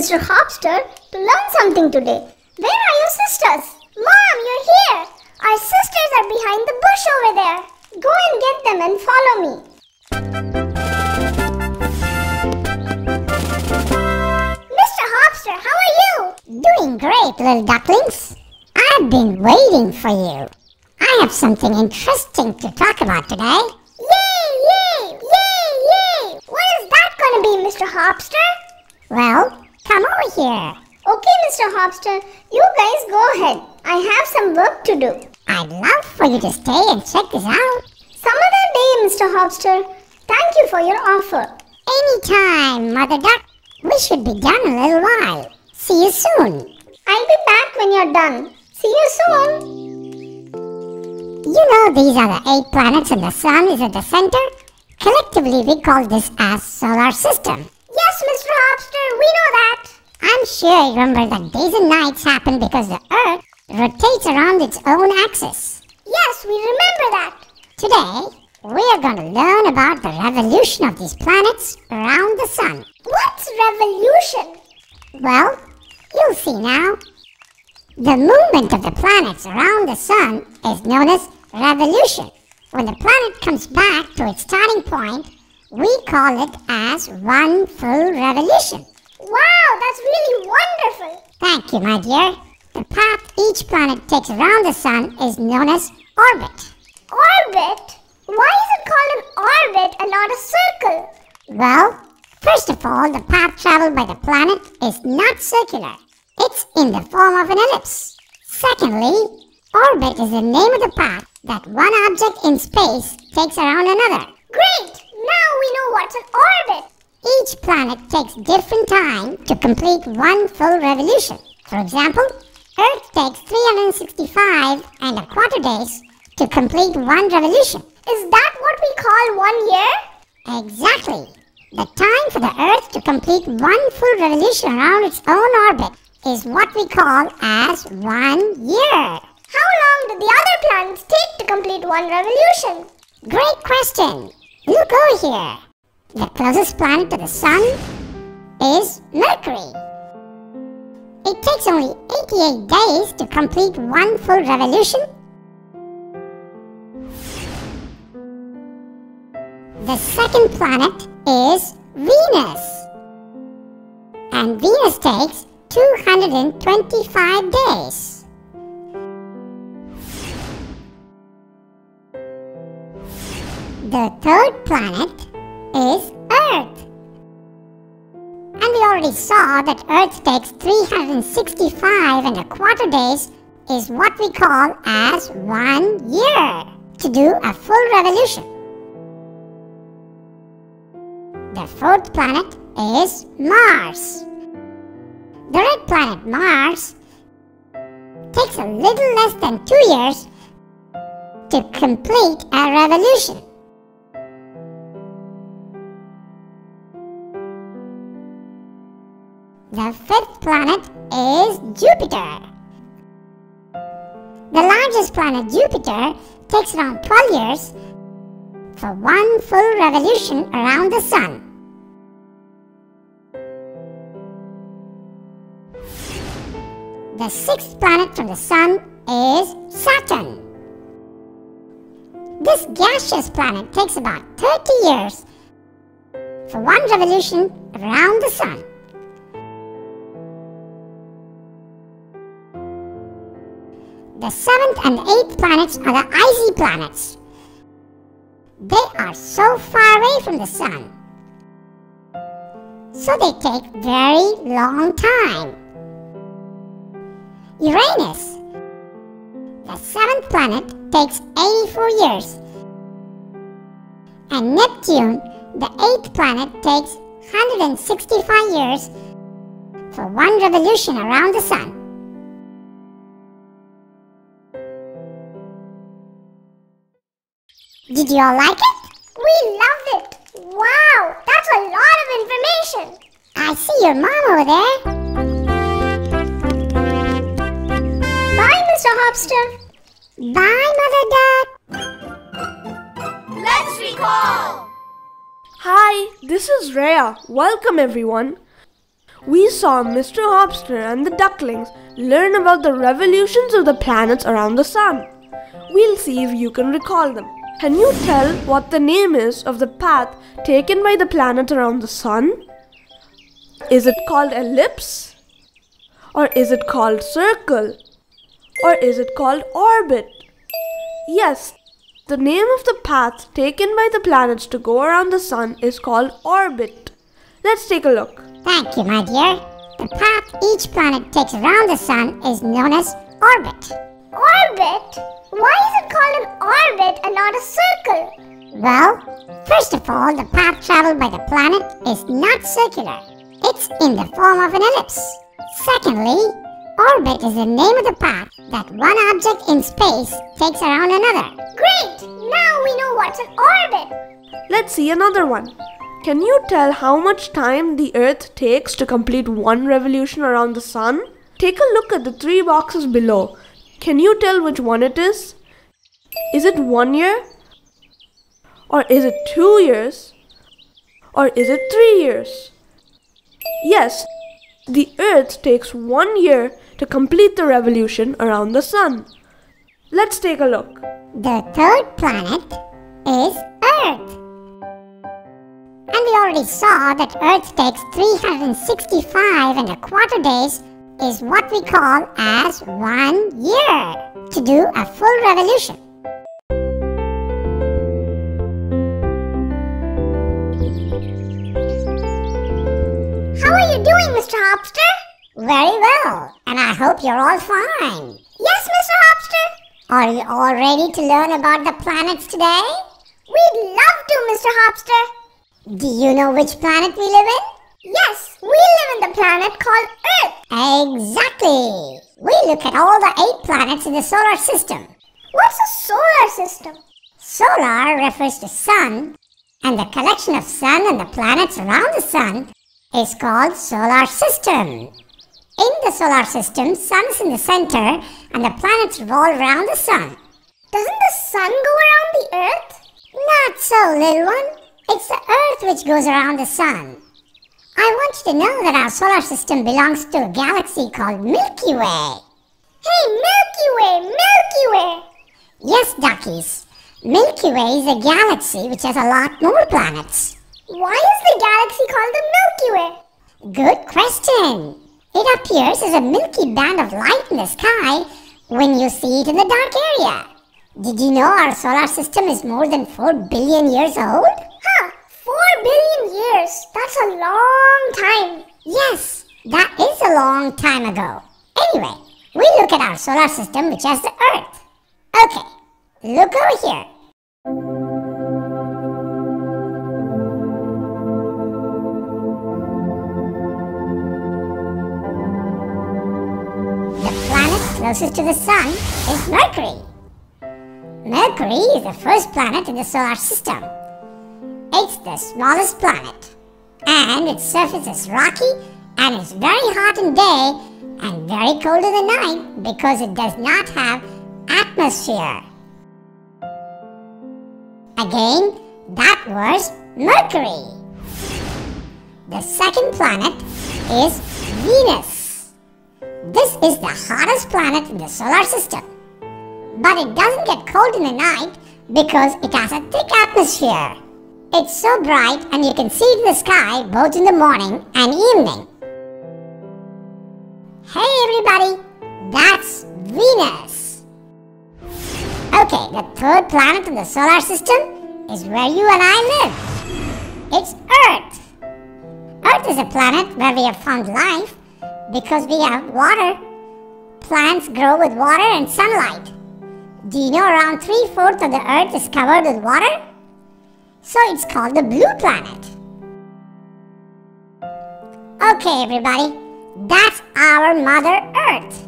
Mr. Hopster to learn something today. Where are your sisters? Mom, you're here. Our sisters are behind the bush over there. Go and get them and follow me. Mr. Hopster, how are you? Doing great, little ducklings. I've been waiting for you. I have something interesting to talk about today. Yay, yay, yay, yay! What is that going to be, Mr. Hopster? Well, come over here. Okay, Mr. Hopster, you guys go ahead. I have some work to do. I'd love for you to stay and check this out. Some other day, Mr. Hopster. Thank you for your offer. Anytime, Mother Duck. We should be done in a little while. See you soon. I'll be back when you're done. See you soon. You know these are the eight planets and the sun is at the center? Collectively, we call this as solar system. Yes, Mr. Hopster, we know that. I'm sure you remember that days and nights happen because the Earth rotates around its own axis. Yes, we remember that. Today, we are going to learn about the revolution of these planets around the sun. What's revolution? Well, you'll see now. The movement of the planets around the sun is known as revolution. When the planet comes back to its starting point, we call it as one full revolution. Wow, that's really wonderful. Thank you, my dear. The path each planet takes around the sun is known as orbit. Orbit? Why is it called an orbit and not a circle? Well, first of all, the path traveled by the planet is not circular. It's in the form of an ellipse. Secondly, orbit is the name of the path that one object in space takes around another. Great! Now we know what's an orbit. Each planet takes different time to complete one full revolution. For example, Earth takes 365 and a quarter days to complete one revolution. Is that what we call one year? Exactly. The time for the Earth to complete one full revolution around its own orbit is what we call as one year. How long do the other planets take to complete one revolution? Great question. Look over here. The closest planet to the Sun is Mercury. It takes only 88 days to complete one full revolution. The second planet is Venus. And Venus takes 225 days. The third planet is Earth. And we already saw that Earth takes 365 and a quarter days is what we call as one year to do a full revolution. The fourth planet is Mars. The red planet Mars takes a little less than two years to complete a revolution. The fifth planet is Jupiter. The largest planet, Jupiter, takes around 12 years for one full revolution around the Sun. The sixth planet from the Sun is Saturn. This gaseous planet takes about 30 years for one revolution around the Sun. The seventh and eighth planets are the icy planets. They are so far away from the Sun. So they take very long time. Uranus, the seventh planet, takes 84 years. And Neptune, the eighth planet, takes 165 years for one revolution around the Sun. Did you all like it? We loved it. Wow, that's That's a lot of information. I see your mom over there. Bye, Mr. Hopster. Bye, Mother Duck. Let's recall. Hi, this is Rhea. Welcome everyone. We saw Mr. Hopster and the ducklings learn about the revolutions of the planets around the sun. We'll see if you can recall them. Can you tell what the name is of the path taken by the planet around the sun? Is it called ellipse? Or is it called circle? Or is it called orbit? Yes, the name of the path taken by the planets to go around the sun is called orbit. Let's take a look. Thank you, my dear. The path each planet takes around the sun is known as orbit. Orbit? Why is it called an orbit and not a circle? Well, first of all, the path traveled by the planet is not circular. It's in the form of an ellipse. Secondly, orbit is the name of the path that one object in space takes around another. Great! Now we know what's an orbit. Let's see another one. Can you tell how much time the Earth takes to complete one revolution around the Sun? Take a look at the three boxes below. Can you tell which one it is? Is it one year? Or is it two years? Or is it three years? Yes, the Earth takes one year to complete the revolution around the Sun. Let's take a look. The third planet is Earth. And we already saw that Earth takes 365 and a quarter days is what we call as one year to do a full revolution. How are you doing, Mr. Hopster? Very well, and I hope you're all fine. Yes, Mr. Hopster. Are you all ready to learn about the planets today? We'd love to, Mr. Hopster. Do you know which planet we live in? Yes, we live in the planet called Earth. Exactly. We look at all the eight planets in the solar system. What's a solar system? Solar refers to sun, and the collection of sun and the planets around the sun is called solar system. In the solar system, sun is in the center and the planets revolve around the sun. Doesn't the sun go around the Earth? Not so, little one. It's the earth which goes around the sun. I want you to know that our solar system belongs to a galaxy called Milky Way. Hey, Milky Way, Milky Way. Yes, duckies. Milky Way is a galaxy which has a lot more planets. Why is the galaxy called the Milky Way? Good question. It appears as a milky band of light in the sky when you see it in the dark area. Did you know our solar system is more than 4 billion years old? Billion years. That's a long time. Yes, that is a long time ago. Anyway, we look at our solar system which has the Earth. Okay, look over here. The planet closest to the Sun is Mercury. Mercury is the first planet in the solar system. It's the smallest planet, and its surface is rocky and it's very hot in day and very cold in the night because it does not have atmosphere. Again, that was Mercury. The second planet is Venus. This is the hottest planet in the solar system. But it doesn't get cold in the night because it has a thick atmosphere. It's so bright and you can see the sky both in the morning and evening. Hey everybody, that's Venus. Okay, the third planet in the solar system is where you and I live. It's Earth. Earth is a planet where we have found life because we have water. Plants grow with water and sunlight. Do you know around three fourths of the Earth is covered with water? So it's called the blue planet. Okay, everybody, that's our Mother Earth.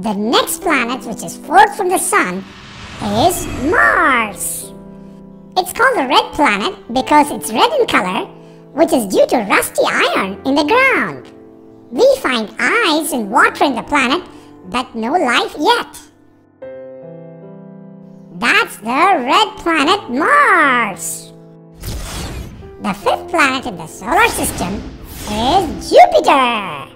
The next planet, which is fourth from the Sun, is Mars. It's called the red planet because it's red in color, which is due to rusty iron in the ground. We find ice and water in the planet, but no life yet. That's the red planet Mars. The fifth planet in the solar system is Jupiter.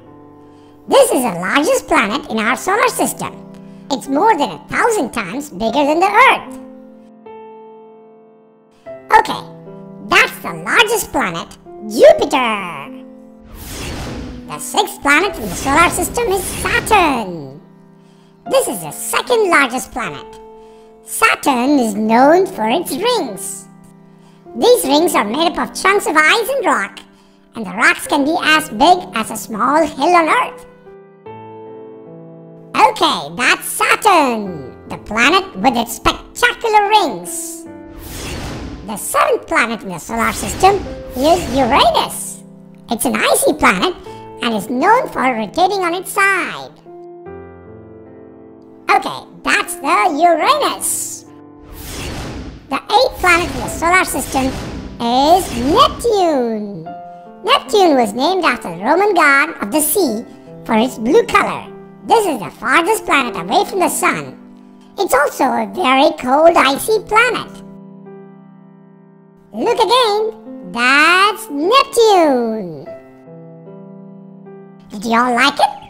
This is the largest planet in our solar system. It's more than a thousand times bigger than the Earth. Okay, that's the largest planet, Jupiter. The sixth planet in the solar system is Saturn. This is the second largest planet. Saturn is known for its rings. These rings are made up of chunks of ice and rock, and the rocks can be as big as a small hill on Earth. Okay, that's Saturn, the planet with its spectacular rings. The seventh planet in the solar system is Uranus. It's an icy planet and is known for rotating on its side. Okay, that's the Uranus. The eighth planet in the solar system is Neptune. Neptune was named after the Roman god of the sea for its blue color. This is the farthest planet away from the sun. It's also a very cold, icy planet. Look again. That's Neptune. Did you all like it?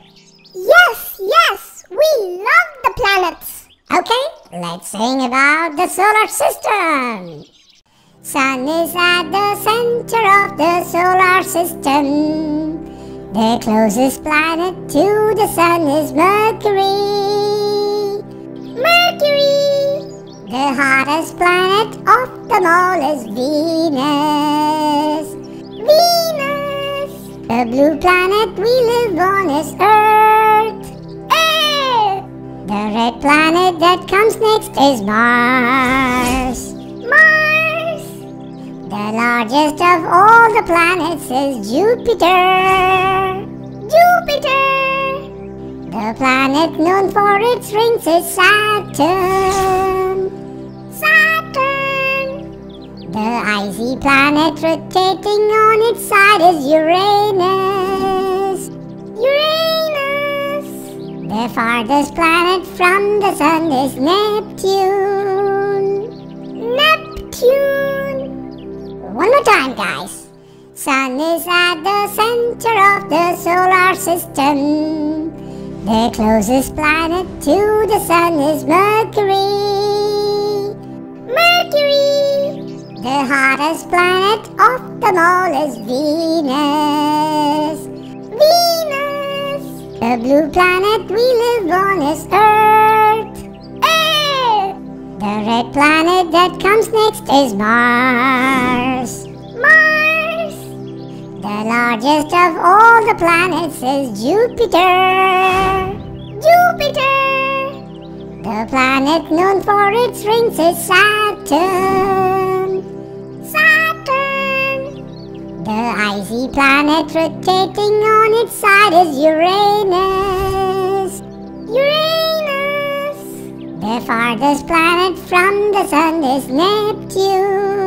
Yes, yes, we love the planets. Okay, let's sing about the solar system. Sun is at the center of the solar system. The closest planet to the sun is Mercury. Mercury, The hottest planet of them all is Venus. Venus, The blue planet we live on is Earth. The red planet that comes next is Mars. Mars, The largest of all the planets is Jupiter. Jupiter, The planet known for its rings is Saturn. Saturn, The icy planet rotating on its side is Uranus. The farthest planet from the sun is Neptune. Neptune, One more time, guys. Sun is at the center of the solar system. The closest planet to the sun is Mercury. Mercury, The hottest planet of them all is Venus. The blue planet we live on is Earth. Earth, The red planet that comes next is Mars. Mars, The largest of all the planets is Jupiter. Jupiter, The planet known for its rings is. Saturn, The icy planet rotating on its side is Uranus. Uranus, The farthest planet from the sun is Neptune.